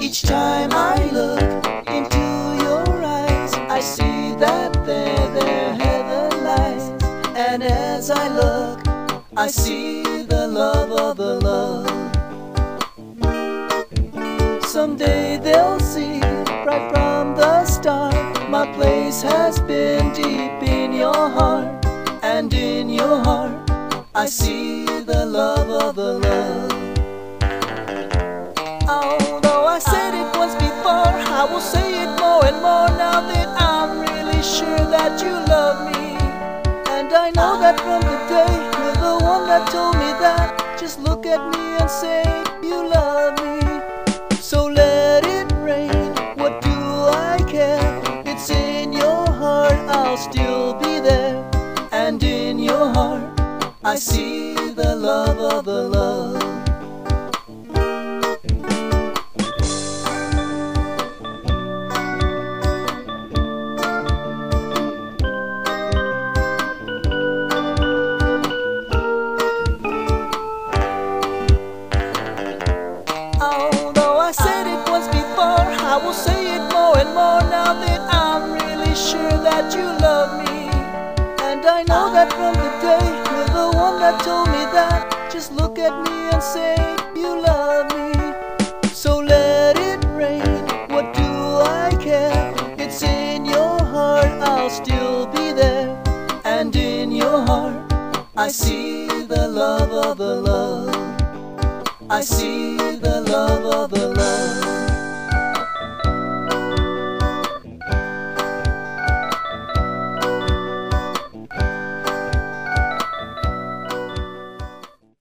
Each time I look into your eyes, I see that there, there heaven lies. And as I look, I see the love of the love. Someday they'll see right from the start. My place has in your heart, I see the love of the love. Although I said it once before, I will say it more and more now that I'm really sure that you love me. And I know that from the day you're the one that told me that. Just look at me and say you love me. So let it rain, what do I care? It's in your heart, I'll still be there. Heart, I see the love of the love. Although I said it once before, I will say it more and more now that I'm really sure that you love that from the day you're the one that told me that. Just look at me and say you love me. So let it rain, what do I care? It's in your heart, I'll still be there. And in your heart, I see the love of the love. I see the love of the love.